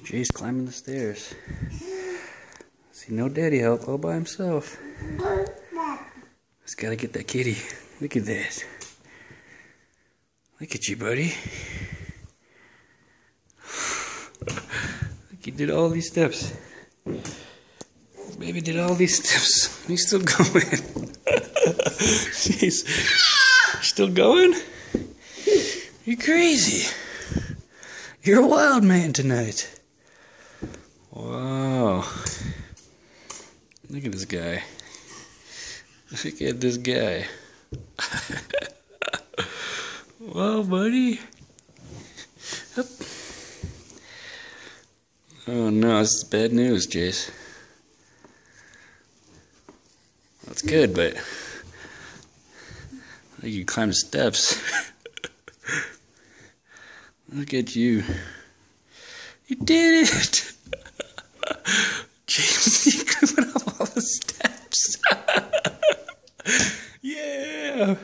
Jay's climbing the stairs. See, no daddy help all by himself. Just gotta get that kitty. Look at this. Look at you, buddy. Look, he did all these steps. Baby did all these steps. He's still going. Jeez. Still going? You're crazy. You're a wild man tonight. Wow. Look at this guy. Look at this guy. well, buddy. Oh no, it's bad news, Jayce. That's good, but you climb the steps. Look at you. You did it! James, climbed up all the steps. yeah!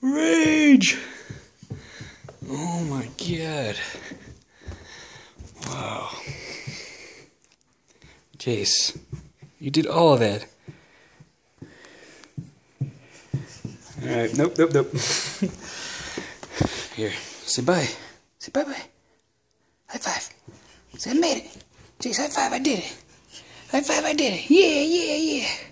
Rage! Oh my god. Wow. Jayce, you did all of that. Alright, nope, nope, nope. Here, say bye. Say bye bye. High five. Say I made it. Jayce, high five, I did it. High five, I did it. Yeah, yeah, yeah.